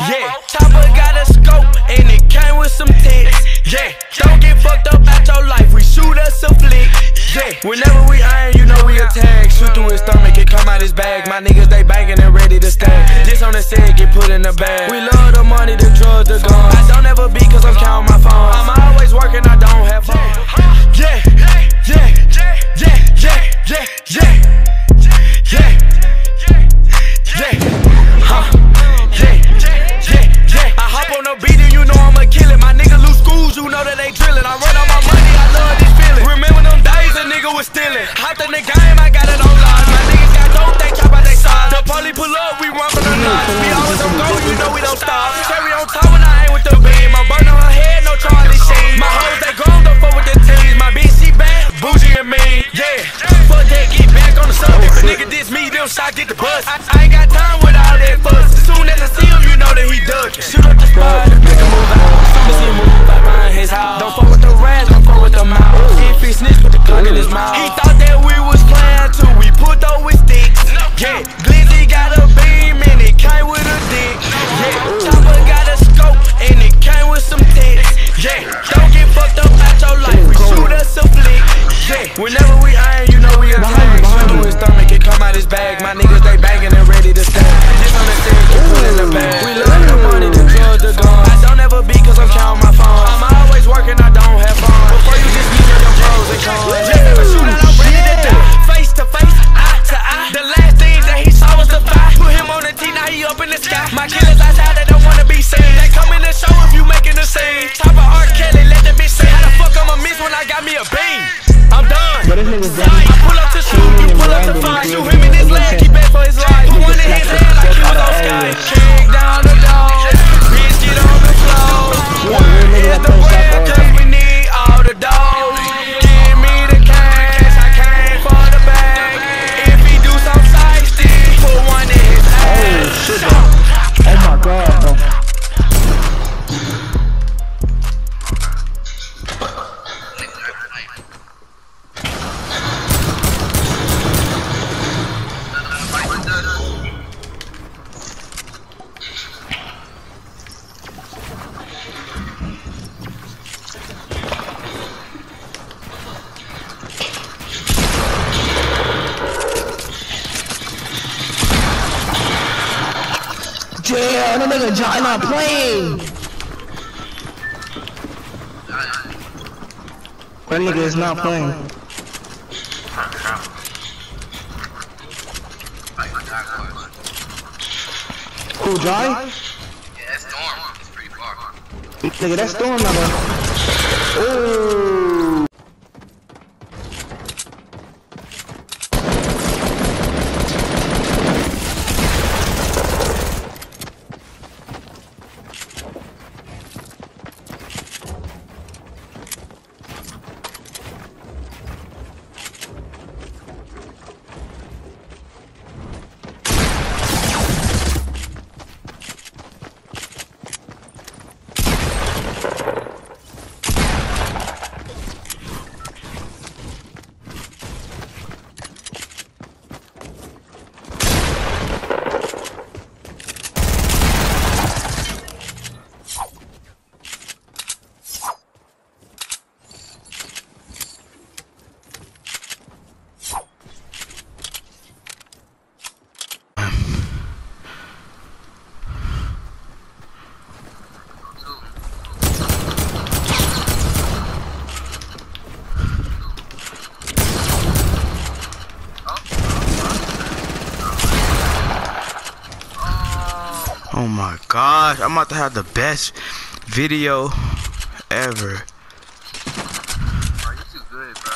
Yeah, Chopper got a scope and it came with some tits. Yeah, don't get fucked up at your life. We shoot us a flick. Yeah, whenever we iron, you know we attack. Shoot through his stomach, it come out his bag. My niggas they banging and ready to stack. This on the set, get put in the bag. We love the money, the drugs, the guns. Money, I love this feeling. Remember them days a nigga was stealing. Hopped in the game, I got it on lock. My niggas got dope, they chop out they sides. The police pull up, we run from the knots. We always on go, you know we don't stop. Cherry on top whenever we iron, you know we attack. Shoot through his stomach, it come out his bag. My niggas they banging and ready to stack. This on the set, get put in the bag. Damn, that nigga John not playing. That nigga is not playing. Who, Jai? Yeah, that's Storm. It's pretty far. Nigga, that's Storm number. Ooh. Oh my gosh, I'm about to have the best video ever. Bro, you too good, bro.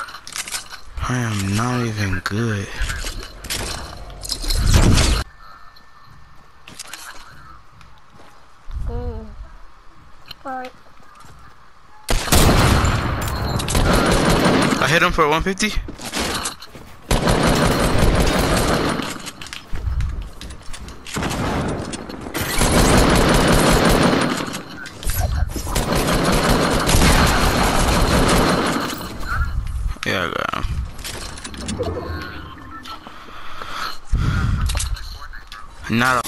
I am not even good. Mm. Alright. I hit him for 150. Yeah, I got him. Not